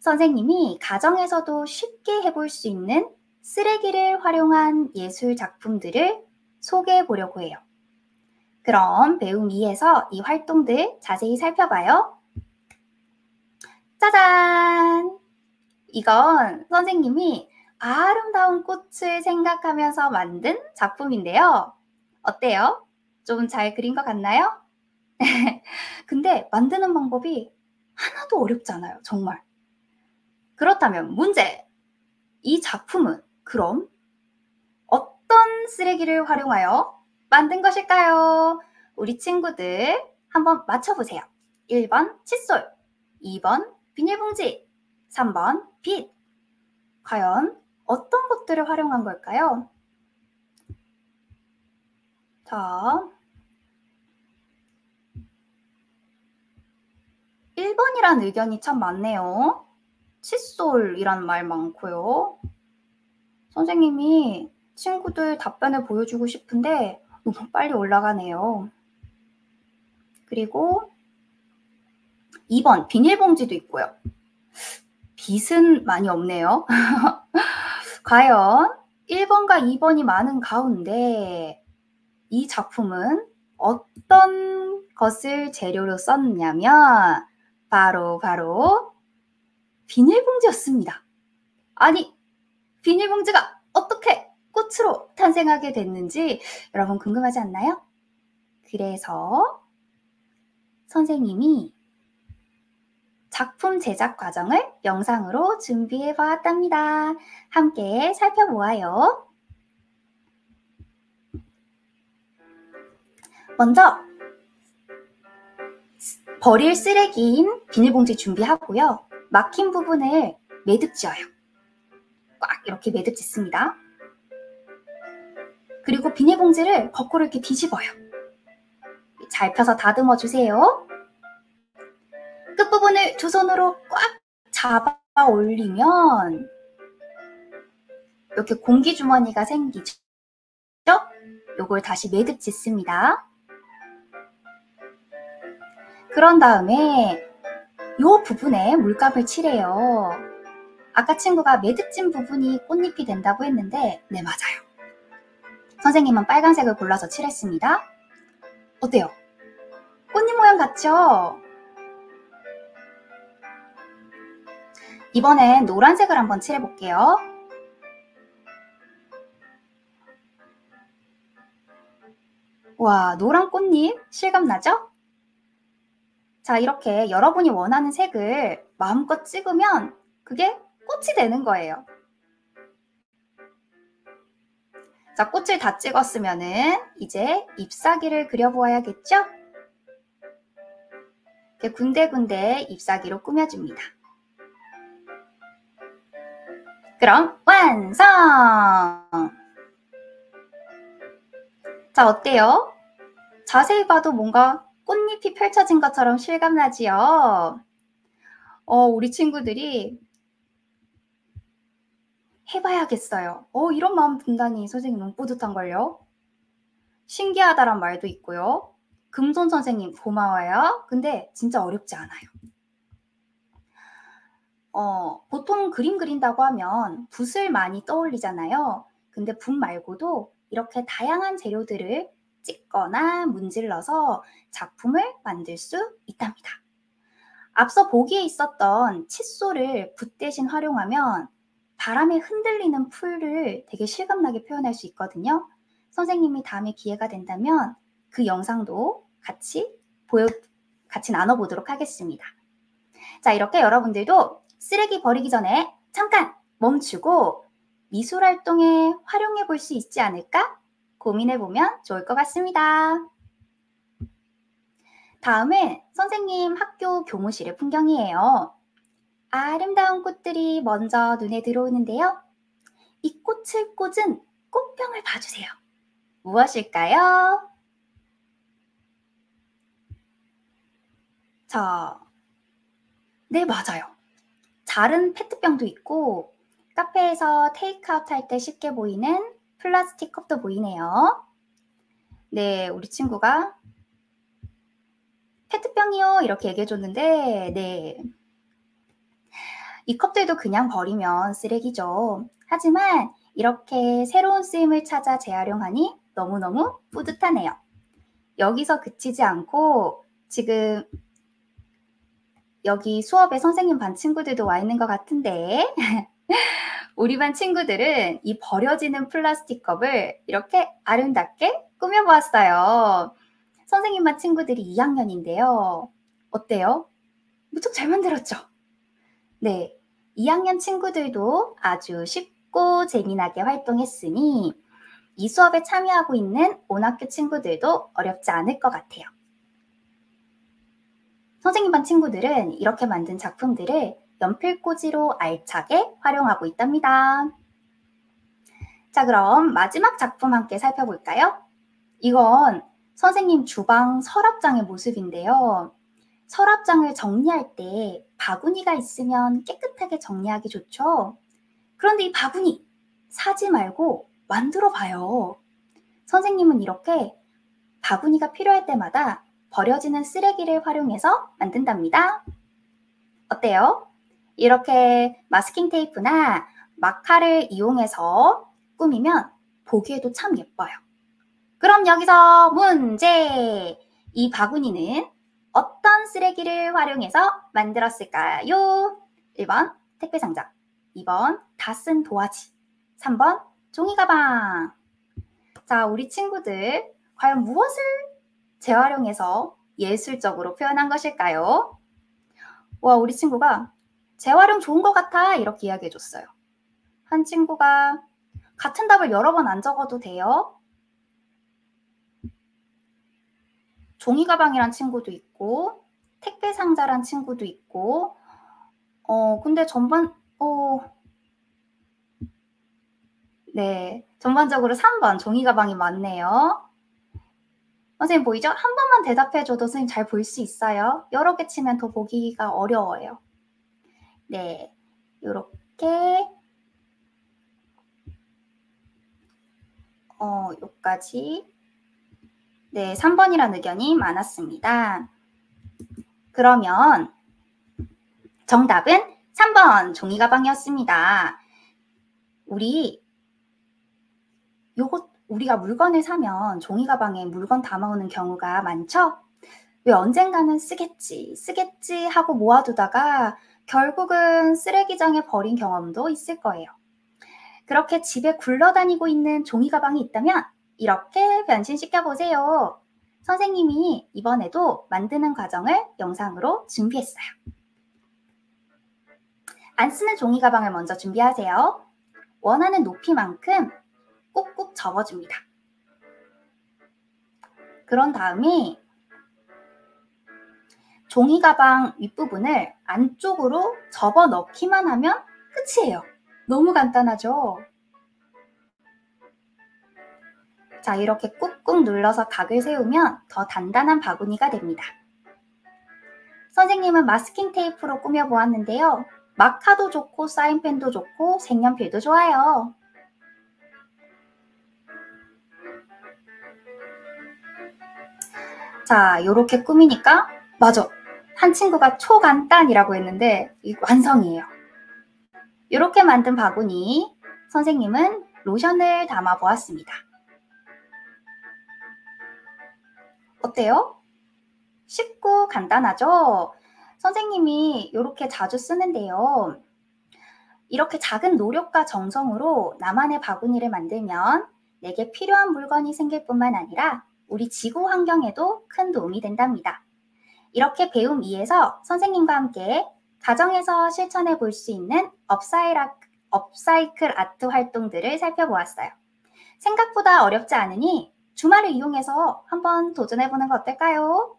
선생님이 가정에서도 쉽게 해볼 수 있는 쓰레기를 활용한 예술 작품들을 소개해 보려고 해요. 그럼 배움 2에서 이 활동들 자세히 살펴봐요. 짜잔! 이건 선생님이 아름다운 꽃을 생각하면서 만든 작품인데요. 어때요? 좀 잘 그린 것 같나요? 근데 만드는 방법이 하나도 어렵지 않아요. 정말. 그렇다면 문제! 이 작품은 그럼 어떤 쓰레기를 활용하여 만든 것일까요? 우리 친구들 한번 맞춰보세요. 1번 칫솔, 2번 비닐봉지, 3번 빛. 과연 어떤 것들을 활용한 걸까요? 자, 1번이란 의견이 참 많네요. 칫솔이란 말 많고요. 선생님이 친구들 답변을 보여주고 싶은데 너무 빨리 올라가네요. 그리고 2번 비닐봉지도 있고요. 빛은 많이 없네요. 과연 1번과 2번이 많은 가운데 이 작품은 어떤 것을 재료로 썼냐면 바로 바로 비닐봉지였습니다. 아니 비닐봉지가 어떻게 꽃으로 탄생하게 됐는지 여러분 궁금하지 않나요? 그래서 선생님이 작품 제작 과정을 영상으로 준비해 보았답니다. 함께 살펴보아요. 먼저 버릴 쓰레기인 비닐봉지 준비하고요. 막힌 부분을 매듭 지어요. 꽉 이렇게 매듭 짓습니다. 그리고 비닐봉지를 거꾸로 이렇게 뒤집어요. 잘 펴서 다듬어 주세요. 끝부분을 두 손으로 꽉 잡아 올리면 이렇게 공기 주머니가 생기죠? 요걸 다시 매듭 짓습니다. 그런 다음에 요 부분에 물감을 칠해요. 아까 친구가 매듭진 부분이 꽃잎이 된다고 했는데 네 맞아요. 선생님은 빨간색을 골라서 칠했습니다. 어때요? 꽃잎 모양 같죠? 이번엔 노란색을 한번 칠해볼게요. 와, 노란 꽃잎 실감나죠? 자, 이렇게 여러분이 원하는 색을 마음껏 찍으면 그게 꽃이 되는 거예요. 자, 꽃을 다 찍었으면은 이제 잎사귀를 그려보아야겠죠? 이렇게 군데군데 잎사귀로 꾸며줍니다. 그럼 완성! 자, 어때요? 자세히 봐도 뭔가 꽃잎이 펼쳐진 것처럼 실감나지요? 어, 우리 친구들이 해봐야겠어요. 어, 이런 마음 든다니 선생님 너무 뿌듯한걸요? 신기하다란 말도 있고요. 금손 선생님 고마워요. 근데 진짜 어렵지 않아요. 어, 보통 그림 그린다고 하면 붓을 많이 떠올리잖아요. 근데 붓 말고도 이렇게 다양한 재료들을 찍거나 문질러서 작품을 만들 수 있답니다. 앞서 보기에 있었던 칫솔을 붓 대신 활용하면 바람에 흔들리는 풀을 되게 실감나게 표현할 수 있거든요. 선생님이 다음에 기회가 된다면 그 영상도 같이 보여, 같이 나눠보도록 하겠습니다. 자, 이렇게 여러분들도 쓰레기 버리기 전에 잠깐 멈추고 미술 활동에 활용해 볼 수 있지 않을까 고민해 보면 좋을 것 같습니다. 다음은 선생님 학교 교무실의 풍경이에요. 아름다운 꽃들이 먼저 눈에 들어오는데요. 이 꽃을 꽂은 꽃병을 봐주세요. 무엇일까요? 자, 네, 맞아요. 자른 페트병도 있고 카페에서 테이크아웃 할 때 쉽게 보이는 플라스틱 컵도 보이네요. 네, 우리 친구가 페트병이요 이렇게 얘기해 줬는데 네. 이 컵들도 그냥 버리면 쓰레기죠. 하지만 이렇게 새로운 쓰임을 찾아 재활용하니 너무너무 뿌듯하네요. 여기서 그치지 않고 지금 여기 수업에 선생님 반 친구들도 와 있는 것 같은데 우리 반 친구들은 이 버려지는 플라스틱 컵을 이렇게 아름답게 꾸며보았어요. 선생님 반 친구들이 2학년인데요. 어때요? 무척 잘 만들었죠? 네. 2학년 친구들도 아주 쉽고 재미나게 활동했으니 이 수업에 참여하고 있는 온학교 친구들도 어렵지 않을 것 같아요. 선생님 반 친구들은 이렇게 만든 작품들을 연필꽂이로 알차게 활용하고 있답니다. 자, 그럼 마지막 작품 함께 살펴볼까요? 이건 선생님 주방 서랍장의 모습인데요. 서랍장을 정리할 때 바구니가 있으면 깨끗하게 정리하기 좋죠. 그런데 이 바구니 사지 말고 만들어 봐요. 선생님은 이렇게 바구니가 필요할 때마다 버려지는 쓰레기를 활용해서 만든답니다. 어때요? 이렇게 마스킹 테이프나 마카를 이용해서 꾸미면 보기에도 참 예뻐요. 그럼 여기서 문제! 이 바구니는 어떤 쓰레기를 활용해서 만들었을까요? 1번 택배 상자, 2번 다 쓴 도화지, 3번 종이 가방. 자, 우리 친구들 과연 무엇을 재활용해서 예술적으로 표현한 것일까요? 와, 우리 친구가 재활용 좋은 것 같아 이렇게 이야기해 줬어요. 한 친구가 같은 답을 여러 번 안 적어도 돼요. 종이 가방이란 친구도 있고 택배 상자란 친구도 있고 어 근데 전반 어 네, 전반적으로 3번 종이 가방이 맞네요. 선생님 보이죠? 한 번만 대답해줘도 선생님 잘 볼 수 있어요. 여러 개 치면 더 보기가 어려워요. 네, 요렇게 어, 요까지 네, 3번이라는 의견이 많았습니다. 그러면 정답은 3번 종이 가방이었습니다. 우리 요것 우리가 물건을 사면 종이 가방에 물건 담아오는 경우가 많죠? 왜 언젠가는 쓰겠지, 쓰겠지 하고 모아두다가 결국은 쓰레기장에 버린 경험도 있을 거예요. 그렇게 집에 굴러다니고 있는 종이 가방이 있다면 이렇게 변신시켜 보세요. 선생님이 이번에도 만드는 과정을 영상으로 준비했어요. 안 쓰는 종이 가방을 먼저 준비하세요. 원하는 높이만큼 꾹꾹 접어줍니다. 그런 다음에 종이 가방 윗부분을 안쪽으로 접어 넣기만 하면 끝이에요. 너무 간단하죠? 자, 이렇게 꾹꾹 눌러서 각을 세우면 더 단단한 바구니가 됩니다. 선생님은 마스킹 테이프로 꾸며보았는데요. 마카도 좋고 사인펜도 좋고 색연필도 좋아요. 자, 이렇게 꾸미니까 맞아. 한 친구가 초간단이라고 했는데 완성이에요. 이렇게 만든 바구니 선생님은 로션을 담아 보았습니다. 어때요? 쉽고 간단하죠? 선생님이 이렇게 자주 쓰는데요. 이렇게 작은 노력과 정성으로 나만의 바구니를 만들면 내게 필요한 물건이 생길 뿐만 아니라 우리 지구 환경에도 큰 도움이 된답니다. 이렇게 배움 2에서 선생님과 함께 가정에서 실천해 볼 수 있는 업사이클 아트 활동들을 살펴보았어요. 생각보다 어렵지 않으니 주말을 이용해서 한번 도전해 보는 거 어떨까요?